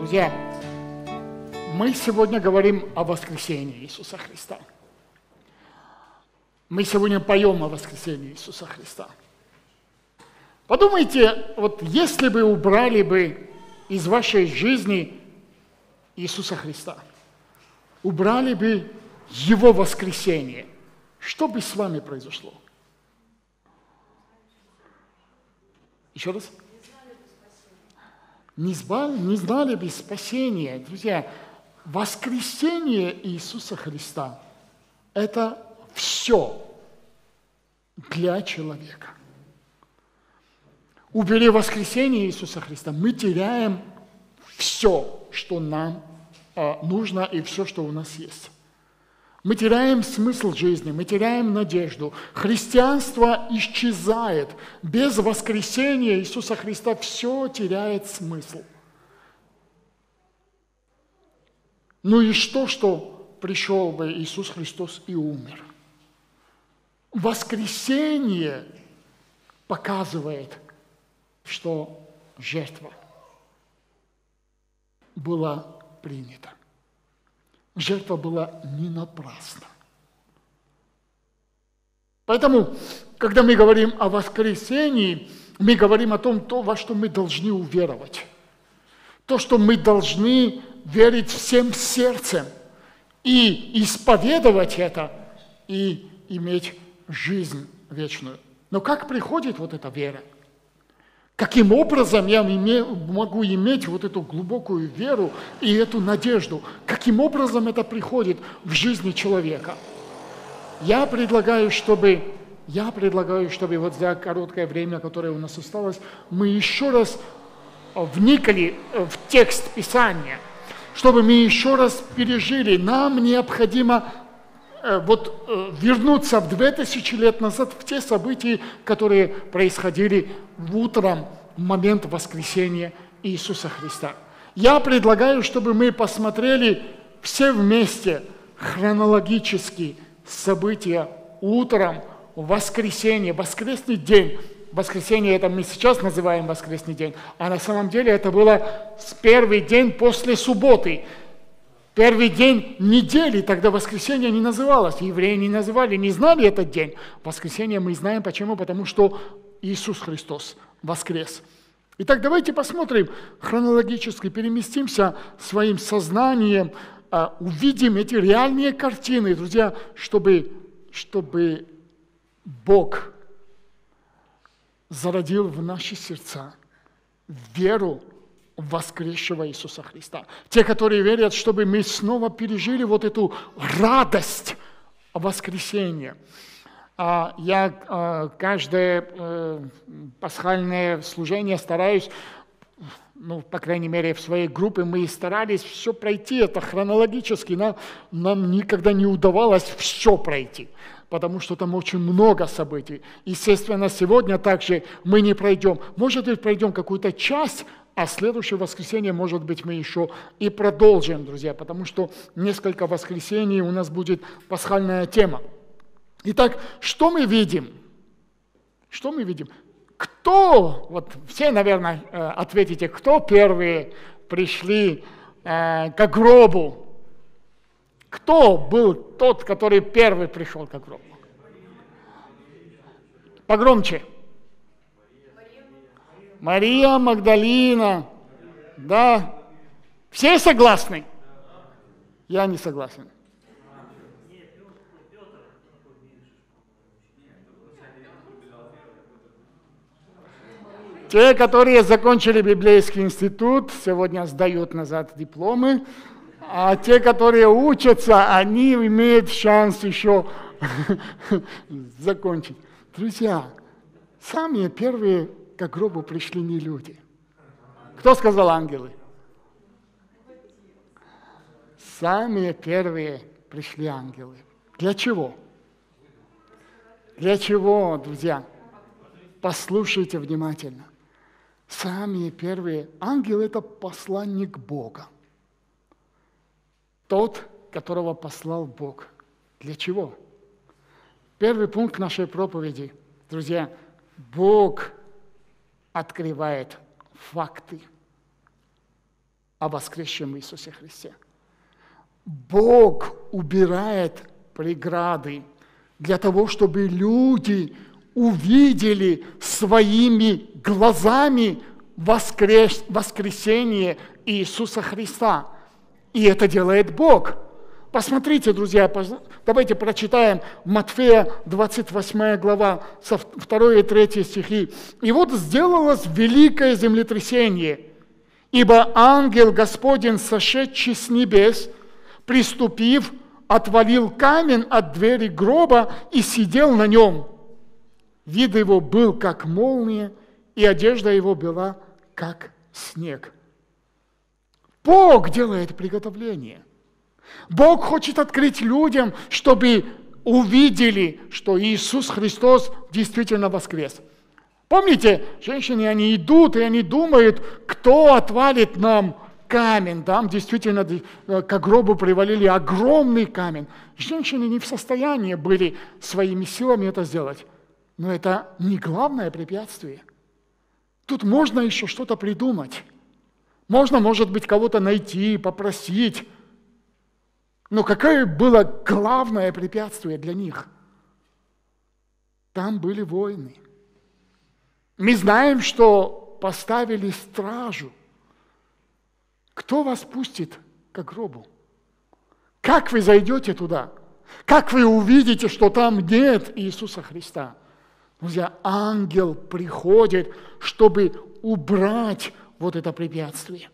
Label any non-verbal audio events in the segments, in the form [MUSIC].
Друзья, мы сегодня говорим о воскресении Иисуса Христа. Мы сегодня поем о воскресении Иисуса Христа. Подумайте, вот если бы убрали бы из вашей жизни Иисуса Христа, убрали бы Его воскресение, что бы с вами произошло? Еще раз? Не, знали, не знали бы спасения. Друзья, воскресение Иисуса Христа – это все для человека. Убери воскресение Иисуса Христа, мы теряем все, что нам а, нужно и все, что у нас есть. Мы теряем смысл жизни, мы теряем надежду. Христианство исчезает. Без воскресения Иисуса Христа все теряет смысл. Ну и что, что пришел бы Иисус Христос и умер? Воскресение показывает, что жертва была принята. Жертва была не напрасна. Поэтому, когда мы говорим о воскресении, мы говорим о том, то, во что мы должны уверовать. То, что мы должны верить всем сердцем и исповедовать это, и иметь жизнь вечную. Но как приходит вот эта вера? Каким образом я могу иметь вот эту глубокую веру и эту надежду? Каким образом это приходит в жизни человека? Я предлагаю, чтобы, я предлагаю, чтобы вот за короткое время, которое у нас осталось, мы еще раз вникли в текст Писания, чтобы мы еще раз пережили. Нам необходимо э, вот э, вернуться в две тысячи лет назад в те события, которые происходили утром момент воскресения Иисуса Христа. Я предлагаю, чтобы мы посмотрели все вместе хронологически события утром, воскресенье, воскресный день. Воскресенье это мы сейчас называем воскресный день, а на самом деле это было первый день после субботы. Первый день недели, тогда воскресенье не называлось, евреи не называли, не знали этот день. Воскресенье мы знаем почему, потому что Иисус Христос воскрес. Итак, давайте посмотрим хронологически, переместимся своим сознанием, а, увидим эти реальные картины, друзья, чтобы, чтобы Бог зародил в наши сердца веру в воскресшего Иисуса Христа. Те, которые верят, чтобы мы снова пережили вот эту радость воскресения. А, я а, каждое э, пасхальное служение стараюсь, ну, по крайней мере, в своей группе мы старались все пройти, это хронологически, нам, нам никогда не удавалось все пройти, потому что там очень много событий. Естественно, сегодня также мы не пройдем. Может быть, пройдем какую-то часть, а следующее воскресенье, может быть, мы еще и продолжим, друзья, потому что несколько воскресений у нас будет пасхальная тема. Итак, что мы видим? Что мы видим? Кто, вот все, наверное, э, ответите, кто первые пришли э, к гробу? Кто был тот, который первый пришел к гробу? Погромче. Мария Магдалина. Да. Все согласны? Я не согласен. Те, которые закончили библейский институт, сегодня сдают назад дипломы, а те, которые учатся, они имеют шанс еще [LAUGHS] закончить. Друзья, самые первые к гробу пришли не люди. Кто сказал ангелы? Самые первые пришли ангелы. Для чего? Для чего, друзья? Послушайте внимательно. Самые первые ангелы – это посланник Бога. Тот, которого послал Бог. Для чего? Первый пункт нашей проповеди, друзья, Бог открывает факты. о воскресшем Иисусе Христе. Бог убирает преграды для того, чтобы люди увидели своими глазами воскрес, воскресение Иисуса Христа. И это делает Бог. Посмотрите, друзья, давайте прочитаем Матфея 28 глава, со 2 и 3 стихи. «И вот сделалось великое землетрясение, ибо ангел Господень, сошедший с небес, приступив, отвалил камень от двери гроба и сидел на нем. Вид его был, как молния, и одежда его была, как снег. Бог делает приготовление. Бог хочет открыть людям, чтобы увидели, что Иисус Христос действительно воскрес. Помните, женщины, они идут, и они думают, кто отвалит нам камень. Там действительно э, к гробу привалили огромный камень. Женщины не в состоянии были своими силами это сделать. Но это не главное препятствие. Тут можно еще что-то придумать. Можно, может быть, кого-то найти, попросить. Но какое было главное препятствие для них? Там были войны. Мы знаем, что поставили стражу. Кто вас пустит к гробу? Как вы зайдете туда? Как вы увидите, что там нет Иисуса Христа? Друзья, ангел приходит, чтобы убрать вот это препятствие.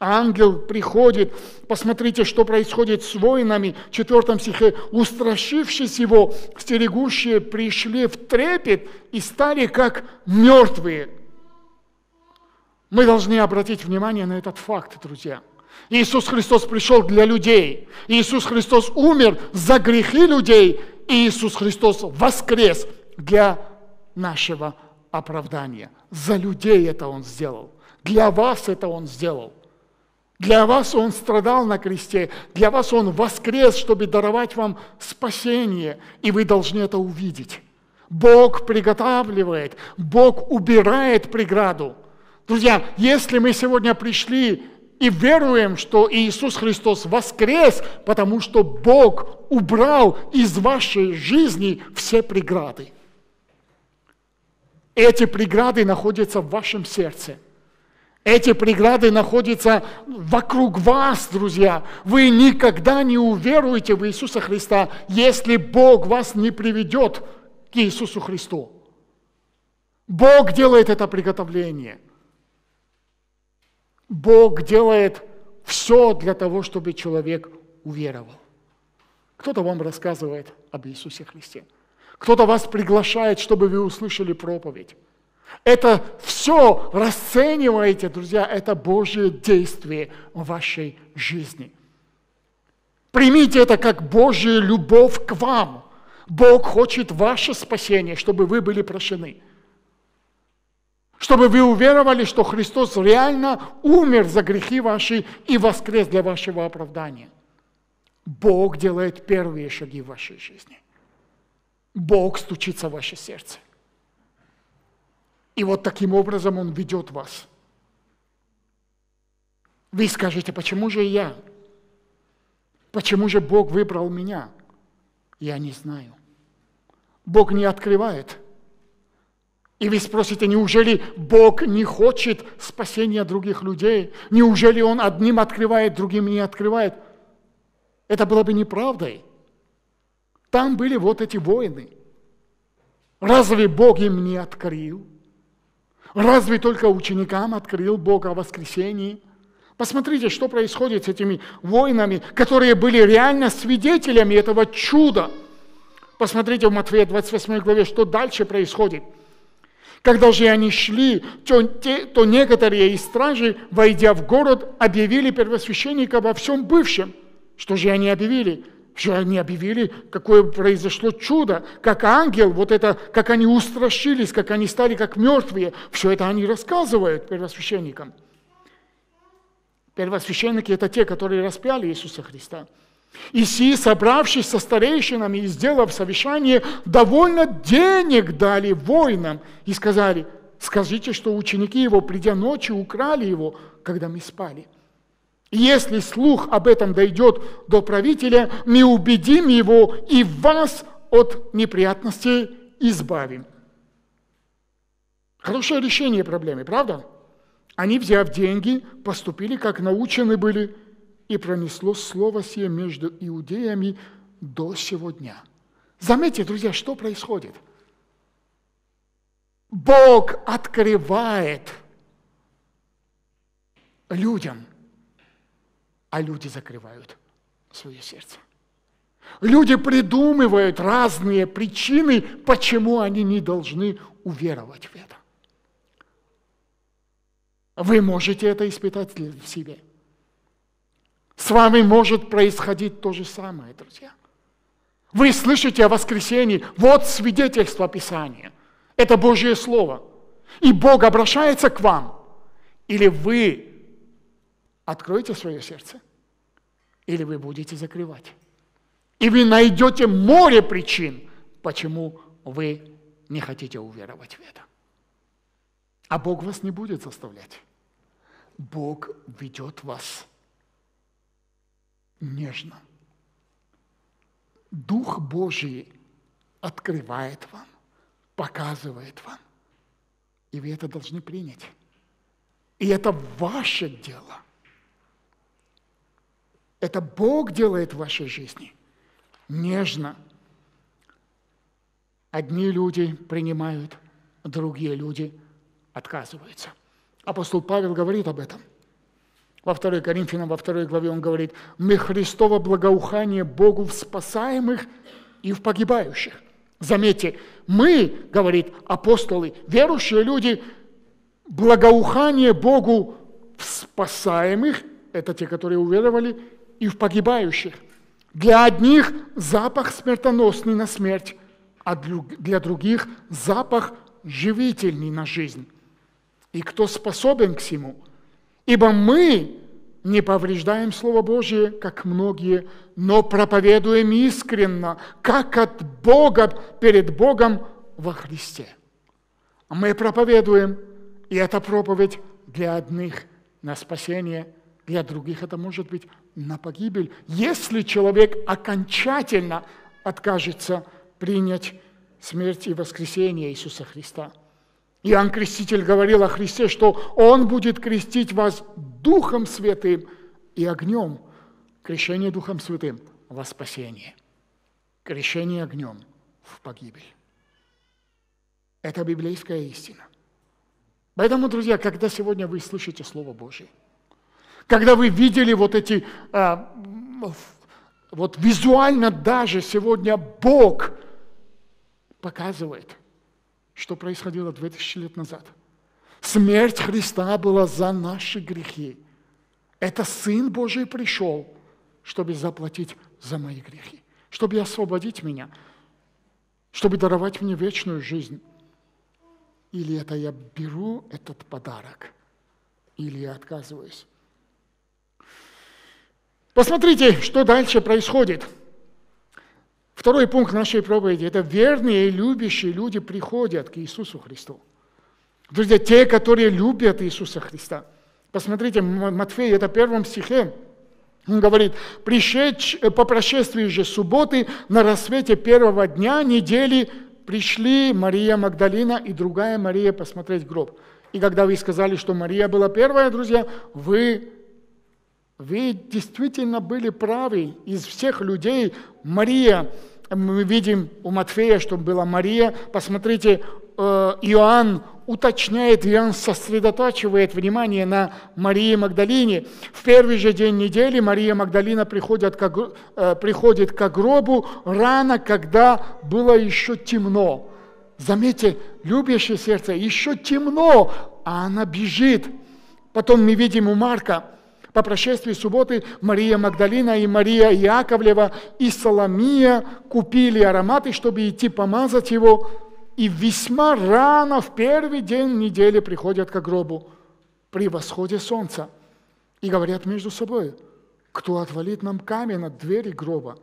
Ангел приходит, посмотрите, что происходит с воинами. В четвертом стихе, устрашившись его, стерегущие пришли в трепет и стали как мертвые. Мы должны обратить внимание на этот факт, друзья. Иисус Христос пришел для людей. Иисус Христос умер за грехи людей. И Иисус Христос воскрес для нашего оправдания. За людей это Он сделал. Для вас это Он сделал. Для вас Он страдал на кресте, для вас Он воскрес, чтобы даровать вам спасение, и вы должны это увидеть. Бог приготавливает, Бог убирает преграду. Друзья, если мы сегодня пришли и веруем, что Иисус Христос воскрес, потому что Бог убрал из вашей жизни все преграды – эти преграды находятся в вашем сердце. Эти преграды находятся вокруг вас, друзья. Вы никогда не уверуете в Иисуса Христа, если Бог вас не приведет к Иисусу Христу. Бог делает это приготовление. Бог делает все для того, чтобы человек уверовал. Кто-то вам рассказывает об Иисусе Христе. Кто-то вас приглашает, чтобы вы услышали проповедь. Это все расцениваете, друзья, это Божье действие в вашей жизни. Примите это как Божья любовь к вам. Бог хочет ваше спасение, чтобы вы были прощены. Чтобы вы уверовали, что Христос реально умер за грехи ваши и воскрес для вашего оправдания. Бог делает первые шаги в вашей жизни. Бог стучится в ваше сердце. И вот таким образом Он ведет вас. Вы скажете, почему же я? Почему же Бог выбрал меня? Я не знаю. Бог не открывает. И вы спросите, неужели Бог не хочет спасения других людей? Неужели Он одним открывает, другим не открывает? Это было бы неправдой. Там были вот эти воины. Разве Бог им не открыл? Разве только ученикам открыл Бог о воскресении? Посмотрите, что происходит с этими воинами, которые были реально свидетелями этого чуда. Посмотрите в Матфея 28 главе, что дальше происходит. Когда же они шли, то, те, то некоторые из стражей, войдя в город, объявили первосвященника обо всем бывшем. Что же они объявили? Что они объявили, какое произошло чудо, как ангел, вот это, как они устрашились, как они стали как мертвые. Все это они рассказывают первосвященникам. Первосвященники – это те, которые распяли Иисуса Христа. И си, собравшись со старейшинами и сделав совещание, довольно денег дали воинам и сказали, скажите, что ученики его, придя ночью, украли его, когда мы спали. Если слух об этом дойдет до правителя, мы убедим его и вас от неприятностей избавим. Хорошее решение проблемы, правда? Они, взяв деньги, поступили, как научены были, и пронесло слово сие между иудеями до сего дня. Заметьте, друзья, что происходит? Бог открывает людям, а люди закрывают свое сердце. Люди придумывают разные причины, почему они не должны уверовать в это. Вы можете это испытать в себе. С вами может происходить то же самое, друзья. Вы слышите о воскресении, вот свидетельство Писания. Это Божье Слово. И Бог обращается к вам. Или вы откроете свое сердце, или вы будете закрывать. И вы найдете море причин, почему вы не хотите уверовать в это. А Бог вас не будет заставлять. Бог ведет вас нежно. Дух Божий открывает вам, показывает вам. И вы это должны принять. И это ваше дело. Это Бог делает в вашей жизни. Нежно. Одни люди принимают, другие люди отказываются. Апостол Павел говорит об этом – во 2 Коринфянам, во 2 главе он говорит, «Мы Христово благоухание Богу в спасаемых и в погибающих». Заметьте, мы, говорит апостолы, верующие люди, благоухание Богу в спасаемых, это те, которые уверовали, и в погибающих. Для одних запах смертоносный на смерть, а для других запах живительный на жизнь. И кто способен к всему – Ибо мы не повреждаем Слово Божие, как многие, но проповедуем искренно, как от Бога, перед Богом во Христе. Мы проповедуем, и эта проповедь для одних на спасение, для других это может быть на погибель, если человек окончательно откажется принять смерть и воскресение Иисуса Христа – Иоанн Креститель говорил о Христе, что Он будет крестить вас Духом Святым и огнем. Крещение Духом Святым во спасение. Крещение огнем в погибель. Это библейская истина. Поэтому, друзья, когда сегодня вы слышите Слово Божие, когда вы видели вот эти, а, вот визуально даже сегодня Бог показывает – что происходило 2000 лет назад. Смерть Христа была за наши грехи. Это Сын Божий пришел, чтобы заплатить за мои грехи, чтобы освободить меня, чтобы даровать мне вечную жизнь. Или это я беру этот подарок, или я отказываюсь. Посмотрите, что дальше происходит – Второй пункт нашей проповеди – это верные и любящие люди приходят к Иисусу Христу. Друзья, те, которые любят Иисуса Христа. Посмотрите, Матфей, это в первом стихе, он говорит, Пришедь, по прошествии же субботы на рассвете первого дня недели пришли Мария Магдалина и другая Мария посмотреть гроб. И когда вы сказали, что Мария была первая, друзья, вы, вы действительно были правы. Из всех людей Мария мы видим у Матфея, что была Мария. Посмотрите, э, Иоанн уточняет, Иоанн сосредотачивает внимание на Марии Магдалине. В первый же день недели Мария Магдалина приходит к, э, приходит к гробу рано, когда было еще темно. Заметьте, любящее сердце, еще темно, а она бежит. Потом мы видим у Марка – по прошествии субботы Мария Магдалина и Мария Яковлева и Соломия купили ароматы, чтобы идти помазать его, и весьма рано, в первый день недели, приходят к гробу при восходе солнца и говорят между собой, кто отвалит нам камень от двери гроба.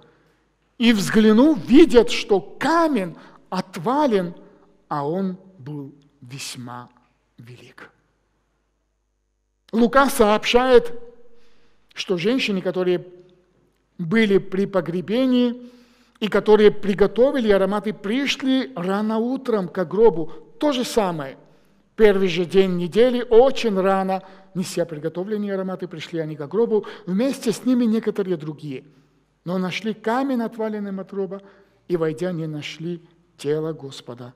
И взглянув, видят, что камень отвален, а он был весьма велик. Лука сообщает что женщины, которые были при погребении и которые приготовили ароматы, пришли рано утром к гробу. То же самое. Первый же день недели, очень рано, неся приготовленные ароматы, пришли они к гробу, вместе с ними некоторые другие. Но нашли камень, отваленный от гроба, и, войдя, не нашли тело Господа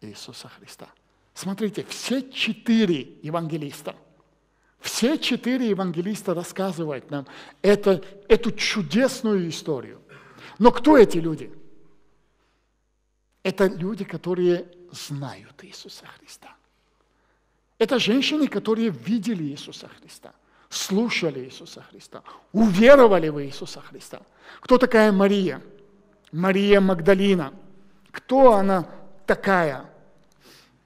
Иисуса Христа. Смотрите, все четыре евангелиста, все четыре евангелиста рассказывают нам это, эту чудесную историю. Но кто эти люди? Это люди, которые знают Иисуса Христа. Это женщины, которые видели Иисуса Христа, слушали Иисуса Христа, уверовали в Иисуса Христа. Кто такая Мария? Мария Магдалина. Кто она такая?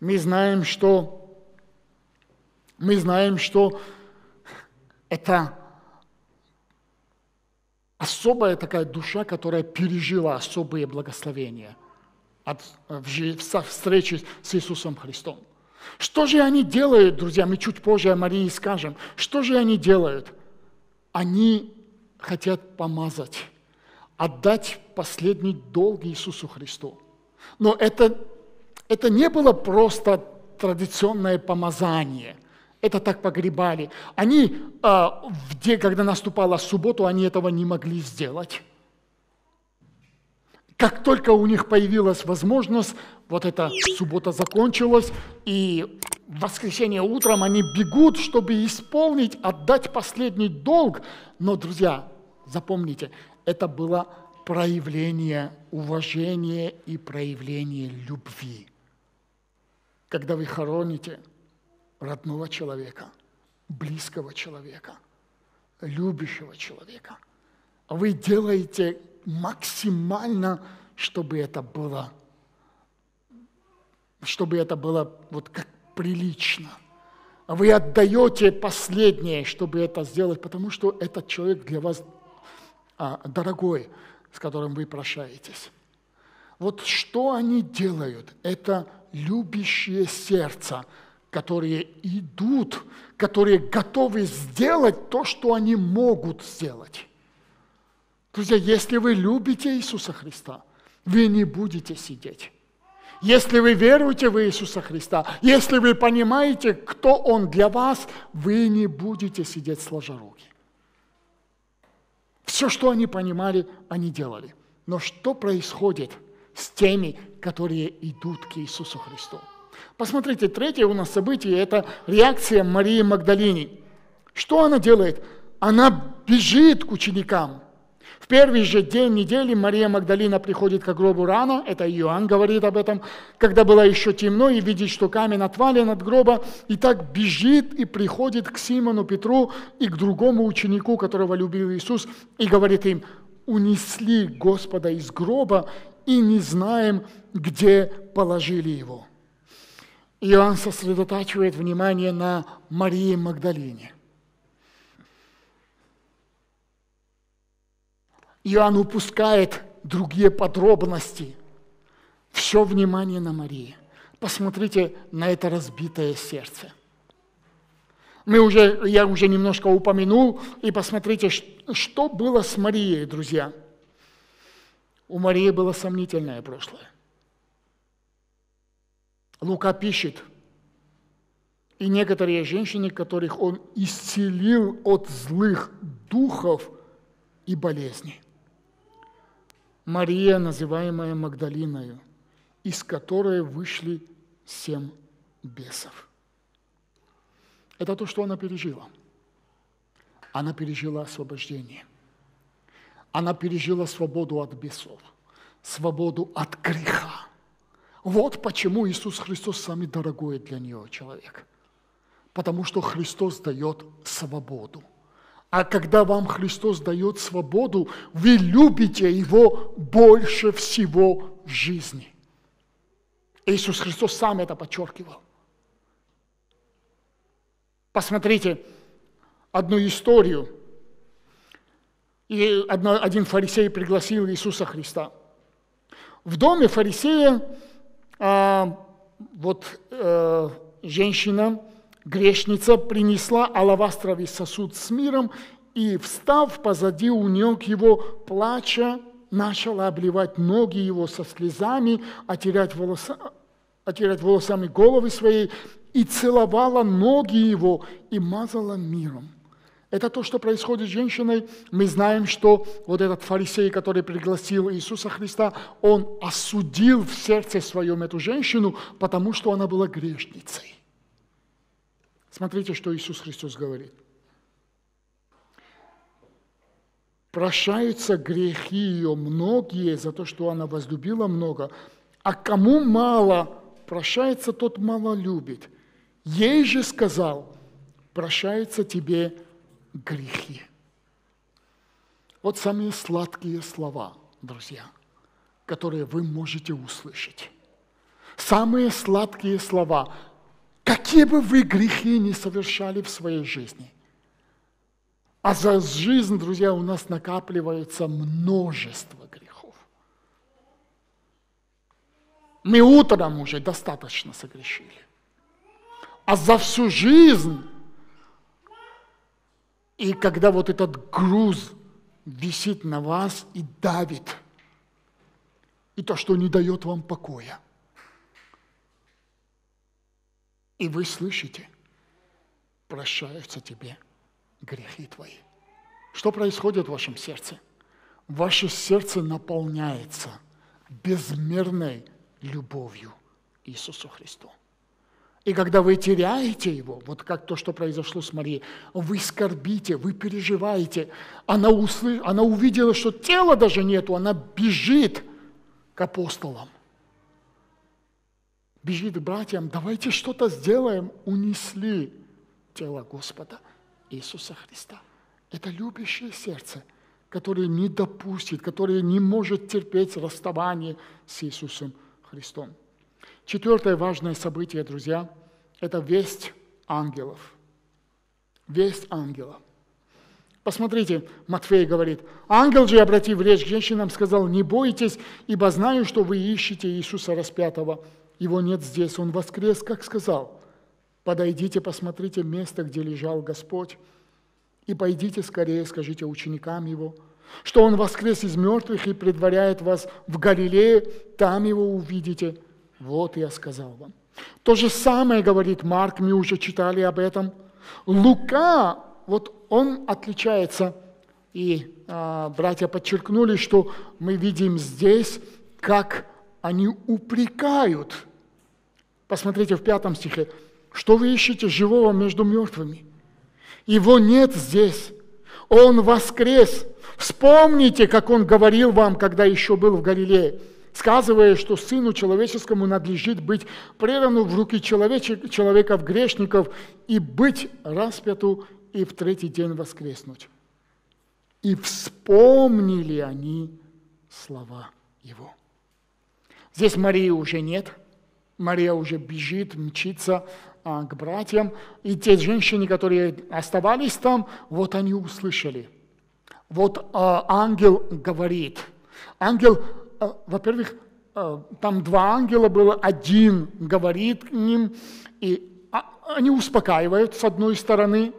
Мы знаем, что мы знаем, что это особая такая душа, которая пережила особые благословения от встречи с Иисусом Христом. Что же они делают, друзья? Мы чуть позже о Марии скажем. Что же они делают? Они хотят помазать, отдать последний долг Иисусу Христу. Но это, это не было просто традиционное помазание. Это так погребали. Они, а, когда наступала субботу, они этого не могли сделать. Как только у них появилась возможность, вот эта суббота закончилась, и в воскресенье утром они бегут, чтобы исполнить, отдать последний долг. Но, друзья, запомните, это было проявление уважения и проявление любви. Когда вы хороните родного человека, близкого человека, любящего человека, вы делаете максимально, чтобы это было, чтобы это было вот как прилично. Вы отдаете последнее, чтобы это сделать, потому что этот человек для вас а, дорогой, с которым вы прощаетесь. Вот что они делают? Это любящее сердце, которые идут, которые готовы сделать то, что они могут сделать. Друзья, если вы любите Иисуса Христа, вы не будете сидеть. Если вы веруете в Иисуса Христа, если вы понимаете, кто Он для вас, вы не будете сидеть сложа руки. Все, что они понимали, они делали. Но что происходит с теми, которые идут к Иисусу Христу? Посмотрите, третье у нас событие – это реакция Марии Магдалини. Что она делает? Она бежит к ученикам – в первый же день недели Мария Магдалина приходит к гробу рано, это Иоанн говорит об этом, когда было еще темно, и видит, что камень отвален от гроба, и так бежит и приходит к Симону Петру и к другому ученику, которого любил Иисус, и говорит им, унесли Господа из гроба, и не знаем, где положили его. Иоанн сосредотачивает внимание на Марии Магдалине – Иоанн упускает другие подробности. Все внимание на Марии. Посмотрите на это разбитое сердце. Мы уже, я уже немножко упомянул, и посмотрите, что было с Марией, друзья. У Марии было сомнительное прошлое. Лука пишет, и некоторые женщины, которых он исцелил от злых духов и болезней. Мария, называемая Магдалиною, из которой вышли семь бесов. Это то, что она пережила. Она пережила освобождение. Она пережила свободу от бесов, свободу от греха. Вот почему Иисус Христос самый дорогой для нее человек. Потому что Христос дает свободу. А когда вам Христос дает свободу, вы любите Его больше всего в жизни. Иисус Христос сам это подчеркивал. Посмотрите одну историю. И один фарисей пригласил Иисуса Христа. В доме фарисея а, вот а, женщина грешница принесла алавастровый сосуд с миром и, встав позади, унек его, плача, начала обливать ноги его со слезами, отерять, волоса, отерять волосами головы своей, и целовала ноги его, и мазала миром. Это то, что происходит с женщиной. Мы знаем, что вот этот фарисей, который пригласил Иисуса Христа, он осудил в сердце своем эту женщину, потому что она была грешницей. Смотрите, что Иисус Христос говорит. Прощаются грехи ее многие за то, что она возлюбила много, а кому мало прощается, тот мало любит. Ей же сказал, прощается тебе грехи. Вот самые сладкие слова, друзья, которые вы можете услышать. Самые сладкие слова, какие бы вы грехи не совершали в своей жизни. А за жизнь, друзья, у нас накапливается множество грехов. Мы утром уже достаточно согрешили. А за всю жизнь и когда вот этот груз висит на вас и давит, и то, что не дает вам покоя. И вы слышите, прощаются тебе грехи твои. Что происходит в вашем сердце? Ваше сердце наполняется безмерной любовью Иисусу Христу. И когда вы теряете его, вот как то, что произошло с Марией, вы скорбите, вы переживаете. Она, услы... она увидела, что тела даже нету, она бежит к апостолам. Бежит к братьям, давайте что-то сделаем. Унесли тело Господа Иисуса Христа. Это любящее сердце, которое не допустит, которое не может терпеть расставание с Иисусом Христом. Четвертое важное событие, друзья, это весть ангелов. Весть ангела. Посмотрите, Матфей говорит, ангел же, обратив речь к женщинам, сказал, не бойтесь, ибо знаю, что вы ищете Иисуса распятого. Его нет здесь, он воскрес, как сказал. Подойдите, посмотрите место, где лежал Господь, и пойдите скорее, скажите ученикам его, что он воскрес из мертвых и предваряет вас в Галилее, там его увидите – вот я сказал вам. То же самое говорит Марк, мы уже читали об этом. Лука, вот он отличается, и а, братья подчеркнули, что мы видим здесь, как они упрекают. Посмотрите в пятом стихе. Что вы ищете живого между мертвыми? Его нет здесь. Он воскрес. Вспомните, как он говорил вам, когда еще был в Галилее сказывая, что Сыну Человеческому надлежит быть предану в руки человеков грешников и быть распяту и в третий день воскреснуть. И вспомнили они слова Его. Здесь Марии уже нет. Мария уже бежит, мчится а, к братьям. И те женщины, которые оставались там, вот они услышали. Вот а, ангел говорит. Ангел во-первых, а, там два ангела было, один говорит к ним, и а, они успокаивают с одной стороны,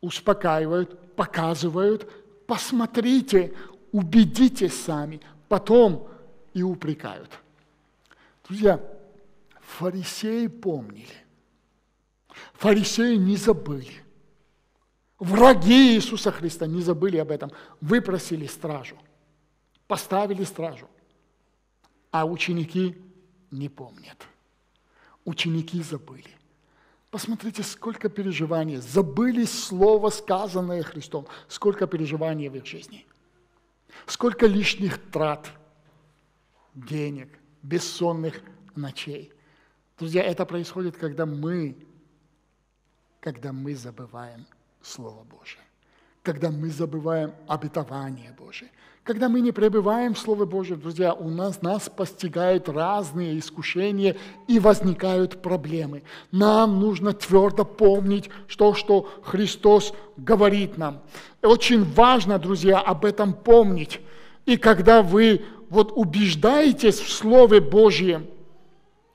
успокаивают, показывают, посмотрите, убедитесь сами, потом и упрекают. Друзья, фарисеи помнили, фарисеи не забыли. Враги Иисуса Христа не забыли об этом, выпросили стражу – поставили стражу, а ученики не помнят. Ученики забыли. Посмотрите, сколько переживаний. Забыли слово, сказанное Христом. Сколько переживаний в их жизни. Сколько лишних трат, денег, бессонных ночей. Друзья, это происходит, когда мы, когда мы забываем Слово Божие. Когда мы забываем обетование Божие. Когда мы не пребываем в Слове Божьем, друзья, у нас, нас постигают разные искушения и возникают проблемы. Нам нужно твердо помнить то, что Христос говорит нам. Очень важно, друзья, об этом помнить. И когда вы вот убеждаетесь в Слове Божьем,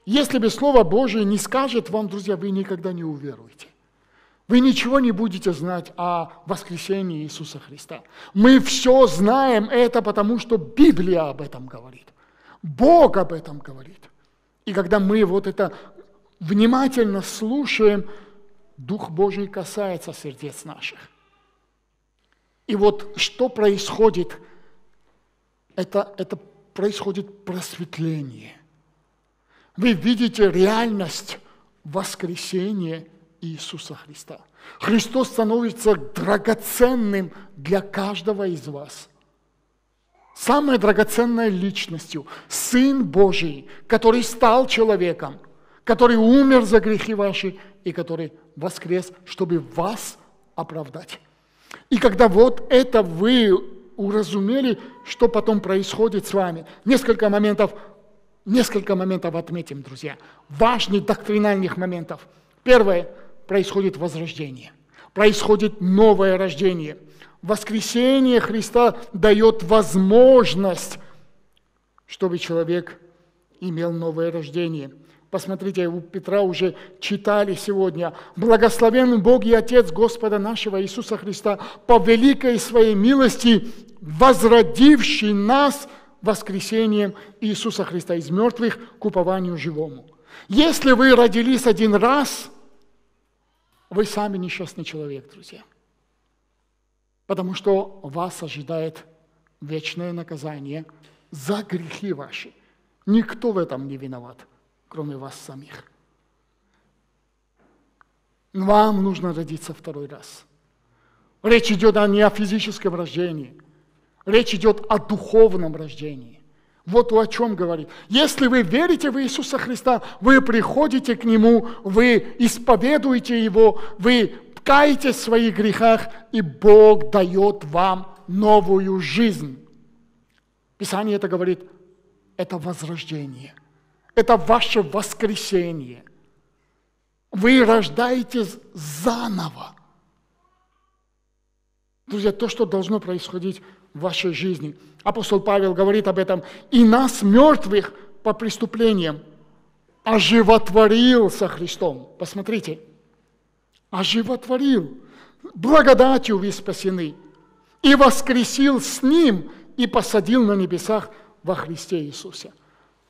если бы Слово Божье не скажет вам, друзья, вы никогда не уверуете. Вы ничего не будете знать о воскресении Иисуса Христа. Мы все знаем это, потому что Библия об этом говорит. Бог об этом говорит. И когда мы вот это внимательно слушаем, Дух Божий касается сердец наших. И вот что происходит, это, это происходит просветление. Вы видите реальность воскресения Иисуса Христа. Христос становится драгоценным для каждого из вас. Самой драгоценной личностью, Сын Божий, который стал человеком, который умер за грехи ваши и который воскрес, чтобы вас оправдать. И когда вот это вы уразумели, что потом происходит с вами, несколько моментов, несколько моментов отметим, друзья, важных доктринальных моментов. Первое, происходит возрождение, происходит новое рождение. Воскресение Христа дает возможность, чтобы человек имел новое рождение – Посмотрите, у Петра уже читали сегодня. «Благословен Бог и Отец Господа нашего Иисуса Христа, по великой своей милости, возродивший нас воскресением Иисуса Христа из мертвых к упованию живому». Если вы родились один раз, вы сами несчастный человек, друзья. Потому что вас ожидает вечное наказание за грехи ваши. Никто в этом не виноват – кроме вас самих. Вам нужно родиться второй раз. Речь идет не о физическом рождении. Речь идет о духовном рождении. Вот о чем говорит. Если вы верите в Иисуса Христа, вы приходите к Нему, вы исповедуете Его, вы каетесь в своих грехах, и Бог дает вам новую жизнь. Писание это говорит, это возрождение – это ваше воскресение. Вы рождаетесь заново. Друзья, то, что должно происходить в вашей жизни. Апостол Павел говорит об этом. «И нас, мертвых по преступлениям, оживотворил со Христом». Посмотрите. Оживотворил. Благодатью вы спасены. И воскресил с Ним, и посадил на небесах во Христе Иисусе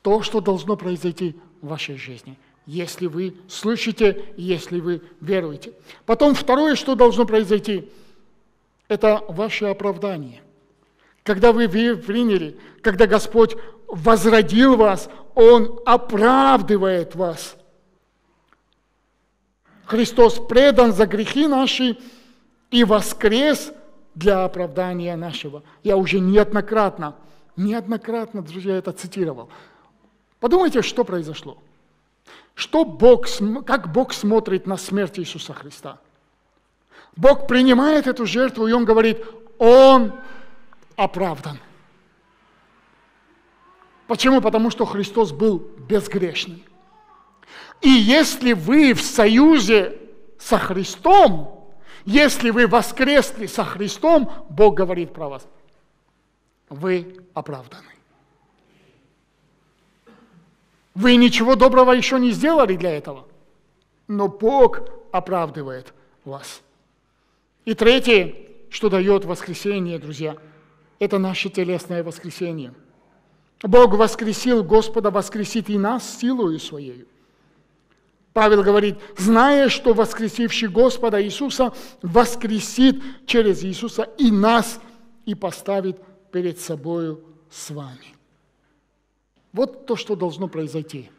то, что должно произойти в вашей жизни, если вы слышите, если вы веруете. Потом второе, что должно произойти, это ваше оправдание. Когда вы приняли, когда Господь возродил вас, Он оправдывает вас. Христос предан за грехи наши и воскрес для оправдания нашего. Я уже неоднократно, неоднократно, друзья, это цитировал. Подумайте, что произошло. Что Бог, как Бог смотрит на смерть Иисуса Христа? Бог принимает эту жертву, и Он говорит, Он оправдан. Почему? Потому что Христос был безгрешным. И если вы в союзе со Христом, если вы воскресли со Христом, Бог говорит про вас, вы оправданы. Вы ничего доброго еще не сделали для этого, но Бог оправдывает вас. И третье, что дает воскресение, друзья, это наше телесное воскресение. Бог воскресил, Господа воскресит и нас силою Своей. Павел говорит, зная, что воскресивший Господа Иисуса воскресит через Иисуса и нас, и поставит перед собою с вами. Вот то, что должно произойти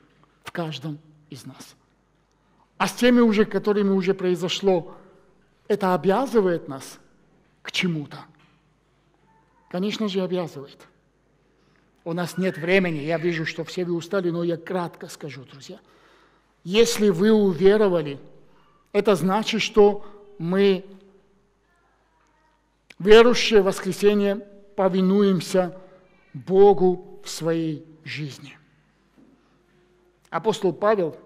в каждом из нас. А с теми уже, которыми уже произошло, это обязывает нас к чему-то. Конечно же, обязывает. У нас нет времени, я вижу, что все вы устали, но я кратко скажу, друзья. Если вы уверовали, это значит, что мы, верующие в воскресенье, повинуемся Богу в своей жизни. Апостол Павел,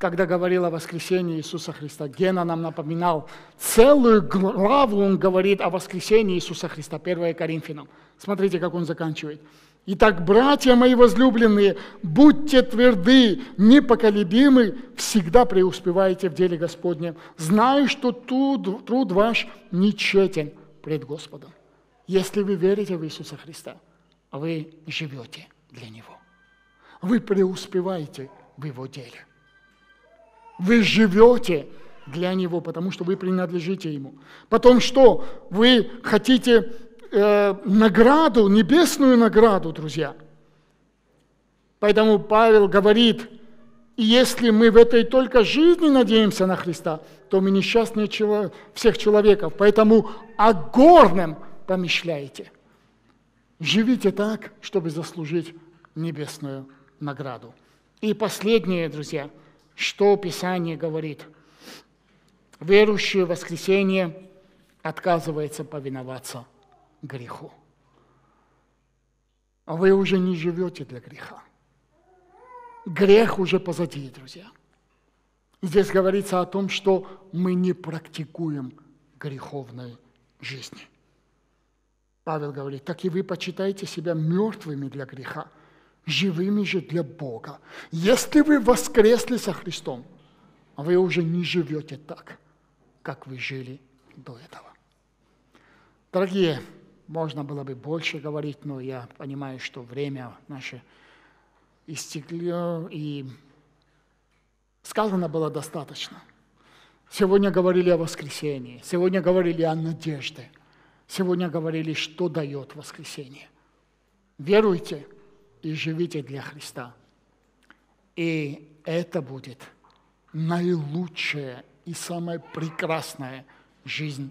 когда говорил о воскресении Иисуса Христа, Гена нам напоминал, целую главу он говорит о воскресении Иисуса Христа, 1 Коринфянам. Смотрите, как он заканчивает. Итак, братья мои возлюбленные, будьте тверды, непоколебимы, всегда преуспевайте в деле Господнем, зная, что труд, труд ваш нечетен пред Господом. Если вы верите в Иисуса Христа, вы живете для Него. Вы преуспеваете в Его деле. Вы живете для Него, потому что вы принадлежите Ему. Потом что? Вы хотите э, награду, небесную награду, друзья. Поэтому Павел говорит, если мы в этой только жизни надеемся на Христа, то мы несчастнее чело, всех человеков. Поэтому о горном помышляйте. Живите так, чтобы заслужить небесную награду. И последнее, друзья, что Писание говорит. Верующий в воскресенье отказывается повиноваться греху. А вы уже не живете для греха. Грех уже позади, друзья. Здесь говорится о том, что мы не практикуем греховной жизни. Павел говорит, так и вы почитаете себя мертвыми для греха, живыми же для Бога. Если вы воскресли со Христом, вы уже не живете так, как вы жили до этого. Дорогие, можно было бы больше говорить, но я понимаю, что время наше истекло, и сказано было достаточно. Сегодня говорили о воскресении, сегодня говорили о надежде, сегодня говорили, что дает воскресение. Веруйте и живите для Христа. И это будет наилучшая и самая прекрасная жизнь,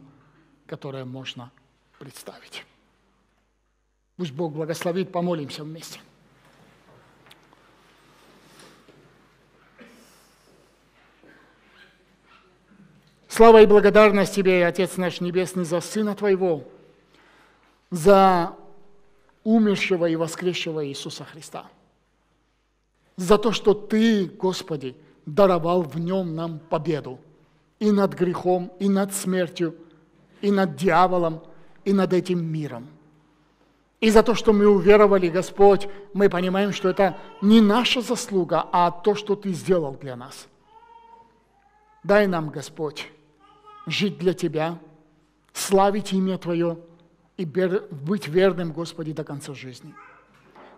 которую можно представить. Пусть Бог благословит, помолимся вместе. Слава и благодарность Тебе, Отец наш Небесный, за Сына Твоего, за умершего и воскресшего Иисуса Христа, за то, что Ты, Господи, даровал в Нем нам победу и над грехом, и над смертью, и над дьяволом, и над этим миром – и за то, что мы уверовали, Господь, мы понимаем, что это не наша заслуга, а то, что Ты сделал для нас. Дай нам, Господь, жить для Тебя, славить имя Твое и быть верным, Господи, до конца жизни.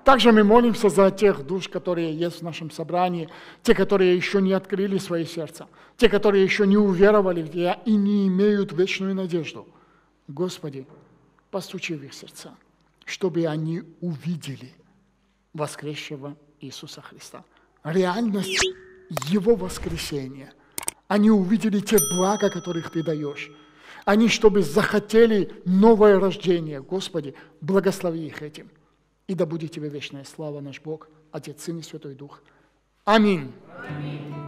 Также мы молимся за тех душ, которые есть в нашем собрании, те, которые еще не открыли свои сердца, те, которые еще не уверовали в Тебя и не имеют вечную надежду. Господи, постучи в их сердца чтобы они увидели воскресшего Иисуса Христа. Реальность Его воскресения. Они увидели те блага, которых Ты даешь. Они, чтобы захотели новое рождение. Господи, благослови их этим. И да будет Тебе вечная слава, наш Бог, Отец, Сын и Святой Дух. Аминь. Аминь.